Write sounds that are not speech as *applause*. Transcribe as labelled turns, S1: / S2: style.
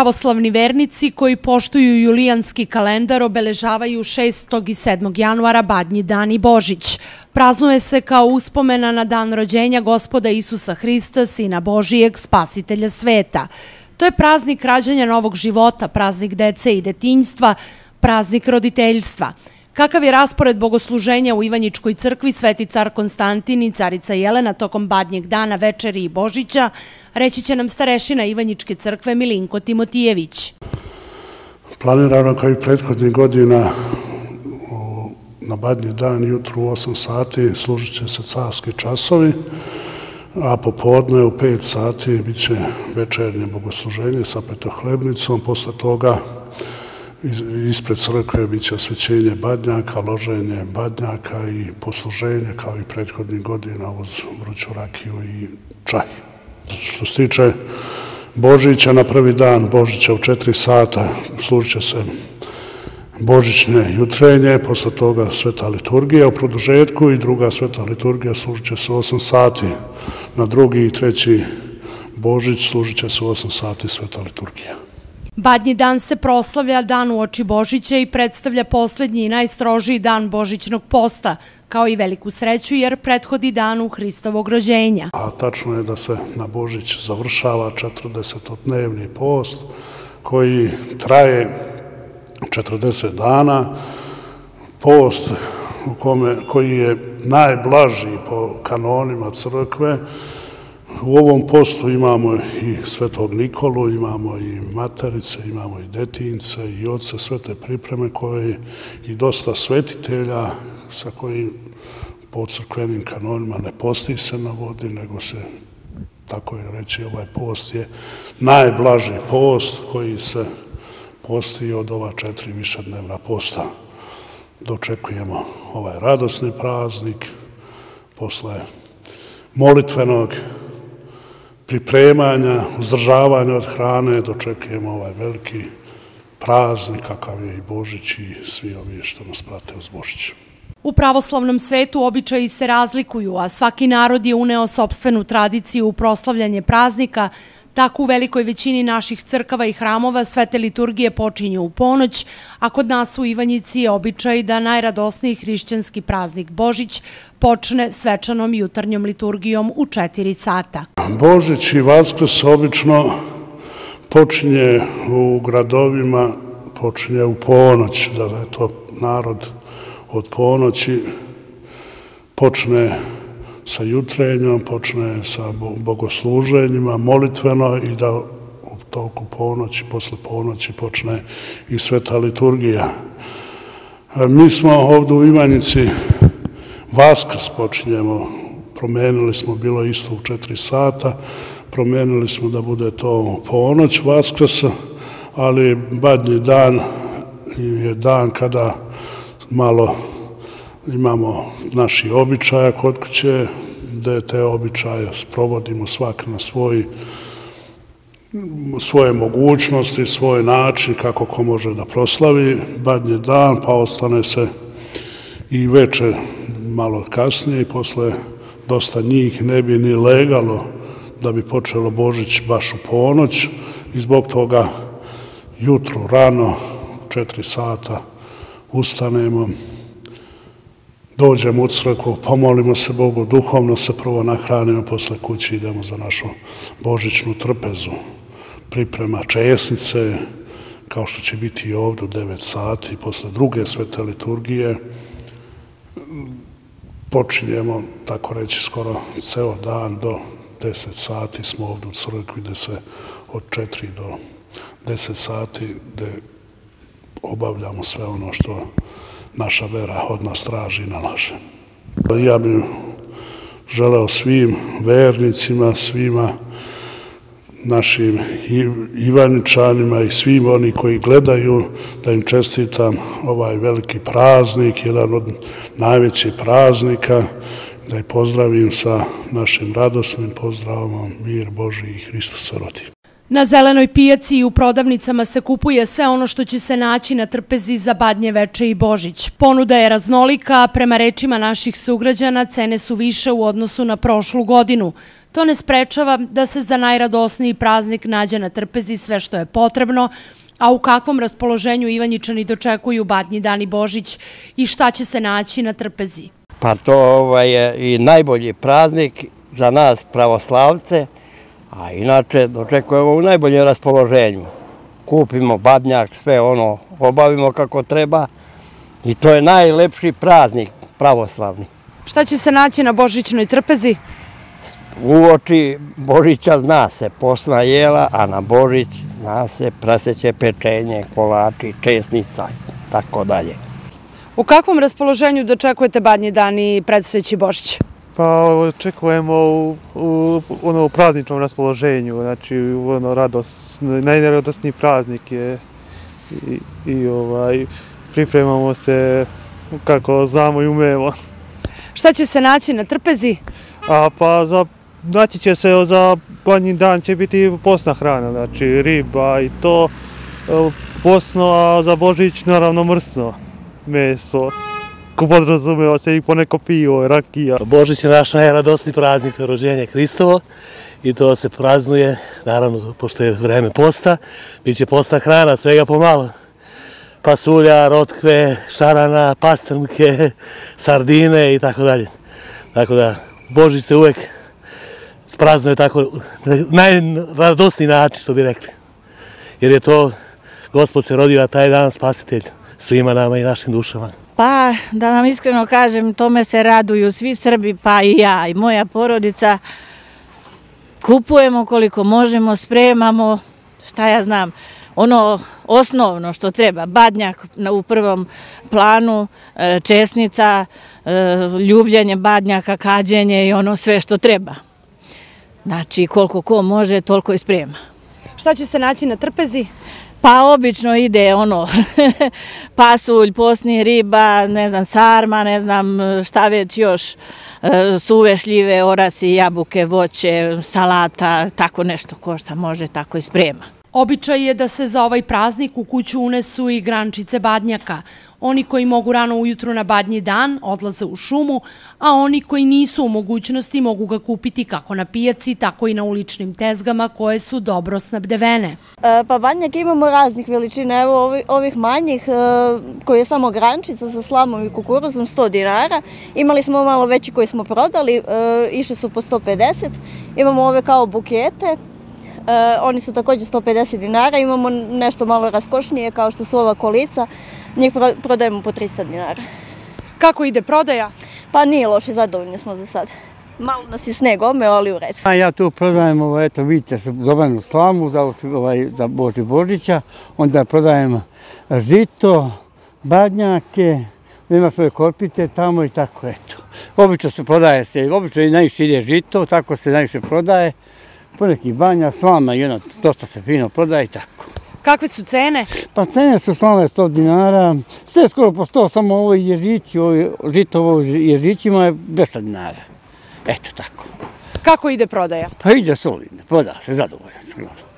S1: Pravoslavni vernici koji poštuju julijanski kalendar obeležavaju 6. i 7. januara Badnji dan i Božić. Praznuje se kao uspomena na dan rođenja gospoda Isusa Hrista, Sina Božijeg, spasitelja sveta. To je praznik rađanja novog života, praznik dece i detinjstva, praznik roditeljstva. Kakav je raspored bogosluženja u Ivanjičkoj crkvi Sveti car Konstantin i carica Jelena tokom badnjeg dana, večeri i Božića, reći će nam starešina Ivanjičke crkve Milinko Timotijević.
S2: Planirano kao i prethodnih godina na badnji dan jutru u 8 sati služit će se carski časovi, a popodne u 5 sati bit će večernje bogosluženje sa petohlebnicom, posle toga ispred crkve bit će osvećenje badnjaka, loženje badnjaka i posluženje kao i prethodnih godina uz vruću rakiju i čaj. Što se tiče Božića na prvi dan, Božića u četiri sata, služit će se Božićne jutrenje, posle toga sveta liturgija u produžetku i druga sveta liturgija služit će se u osam sati. Na drugi i treći Božić služit će se u osam sati sveta liturgija.
S1: Badnji dan se proslavlja dan u oči Božića i predstavlja posljednji i najstrožiji dan Božićnog posta, kao i veliku sreću jer prethodi danu Hristovog rođenja.
S2: A tačno je da se na Božić završava 40-dnevni post koji traje 40 dana. Post u kome, koji je najblaži po kanonima crkve, U ovom postu imamo i Svetog Nikolu, imamo i Materice, imamo i Detince i Oca, sve te pripreme koje i dosta svetitelja sa kojim po crkvenim kanonima ne posti se na vodi, nego se, tako je reći, ovaj post je najblaži post koji se posti od ova četiri višednevna posta. Dočekujemo ovaj radosni praznik posle molitvenog pripremanja, uzdržavanja od hrane, dočekujemo ovaj veliki praznik, kakav je i Božić i svi ovi što nas prate uz Božić.
S1: U pravoslavnom svetu običaji se razlikuju, a svaki narod je uneo sobstvenu tradiciju u proslavljanje praznika, Tako u velikoj većini naših crkava i hramova svete liturgije počinju u ponoć, a kod nas u Ivanjici je običaj da najradosniji hrišćanski praznik Božić počne svečanom jutarnjom liturgijom u četiri sata.
S2: Božić i Vaskrs obično počinje u gradovima, počinje u ponoć, da je to narod od ponoći, počne sa jutrenjom, počne sa bogosluženjima, molitveno i da u toku ponoći, posle ponoći počne i sveta liturgija. E, mi smo ovdje u Ivanjici Vaskrs počinjemo, promenili smo, bilo isto u četiri sata, promenili smo da bude to ponoć Vaskrsa, ali badnji dan je dan kada malo imamo naši običaja kod kuće, da te običaje sprovodimo svak na svoj, svoje mogućnosti, svoj način kako ko može da proslavi badnji dan, pa ostane se i veče malo kasnije i posle dosta njih ne bi ni legalo da bi počelo Božić baš u ponoć. I zbog toga jutru rano, četiri sata, ustanemo, dođemo u crkvu, pomolimo se Bogu, duhovno se prvo nahranimo, posle kući idemo za našu božićnu trpezu. Priprema česnice, kao što će biti i ovdje u 9 sati, posle druge svete liturgije, počinjemo, tako reći, skoro ceo dan do 10 sati smo ovdje u crkvi, gde se od 4 do 10 sati, gde obavljamo sve ono što naša vera od nas traži na naše. Ja bih želeo svim vernicima, svima našim Ivaničanima i svim oni koji gledaju da im čestitam ovaj veliki praznik, jedan od najvećih praznika, da ih pozdravim sa našim radosnim pozdravom, mir Boži i Hristos se rodi.
S1: Na zelenoj pijaci i u prodavnicama se kupuje sve ono što će se naći na trpezi za badnje veče i Božić. Ponuda je raznolika, a prema rečima naših sugrađana cene su više u odnosu na prošlu godinu. To ne sprečava da se za najradosniji praznik nađe na trpezi sve što je potrebno, a u kakvom raspoloženju Ivanjičani dočekuju Badnji dan i Božić i šta će se naći na trpezi?
S3: Pa to ovaj, je i najbolji praznik za nas pravoslavce, a inače dočekujemo u najboljem raspoloženju. Kupimo badnjak, sve ono, obavimo kako treba i to je najlepši praznik pravoslavni.
S1: Šta će se naći na Božićnoj trpezi?
S3: U oči Božića zna se posna jela, a na Božić zna se praseće pečenje, kolači, česnica i tako dalje.
S1: U kakvom raspoloženju dočekujete Badnji dan i predstojeći Božić?
S4: Pa očekujemo u, u, ono, u prazničnom raspoloženju, znači ono radost, najneradosniji praznik je i, i ovaj, pripremamo se kako znamo i umemo.
S1: Šta će se naći na trpezi?
S4: A pa za, naći će se za badnji dan će biti posna hrana, znači riba i to posno, a za Božić naravno mrsno meso. Ko podrazumeva se i poneko pivo, rakija.
S5: Božić je naš najradosni praznik, to je rođenje Hristovo i to se praznuje, naravno, pošto je vreme posta, bit će posta hrana, svega pomalo. Pasulja, rotkve, šarana, pastrnke, sardine i tako dalje. Tako da, Božić se uvek spraznuje tako, najradosniji način, što bi rekli. Jer je to, Gospod se rodio na taj dan, spasitelj svima nama i našim dušama.
S6: Pa, da vam iskreno kažem, tome se raduju svi Srbi, pa i ja i moja porodica. Kupujemo koliko možemo, spremamo, šta ja znam, ono osnovno što treba, badnjak u prvom planu, e, česnica, e, ljubljenje ljubljanje badnjaka, kađenje i ono sve što treba. Znači, koliko ko može, toliko i sprema.
S1: Šta će se naći na trpezi?
S6: Pa obično ide ono *laughs* pasulj, posni riba, ne znam, sarma, ne znam e, šta već još, e, suve šljive, orasi, jabuke, voće, salata, tako nešto ko šta može, tako i sprema.
S1: Običaj je da se za ovaj praznik u kuću unesu i grančice badnjaka. Oni koji mogu rano ujutru na badnji dan odlaze u šumu, a oni koji nisu u mogućnosti mogu ga kupiti kako na pijaci, tako i na uličnim tezgama koje su dobro snabdevene.
S7: E, pa badnjak imamo raznih veličina. Evo ovih manjih e, koji je samo grančica sa slamom i kukuruzom 100 dinara. Imali smo malo veći koji smo prodali, e, išli su po 150. Imamo ove kao bukete, oni su također 150 dinara, imamo nešto malo raskošnije kao što su ova kolica, njih prodajemo po 300 dinara.
S1: Kako ide prodaja?
S7: Pa nije loše, zadovoljni smo za sad. Malo nas je sneg omeo, ali u redu.
S8: Ja tu prodajem, ovo, eto, vidite, zovenu slamu za, ovaj, za Boži Božića, onda prodajem žito, badnjake, ima svoje korpice tamo i tako, eto. Obično se prodaje se, obično i najviše ide žito, tako se najviše prodaje poneki banja, slama i ono, dosta se fino prodaje i tako.
S1: Kakve su cene?
S8: Pa cene su slame 100 dinara, sve skoro po 100, samo ovo ježići, ovo žito ovo ježićima je 10 dinara. Eto tako.
S1: Kako ide prodaja?
S8: Pa ide solidno, proda se, zadovoljan sam.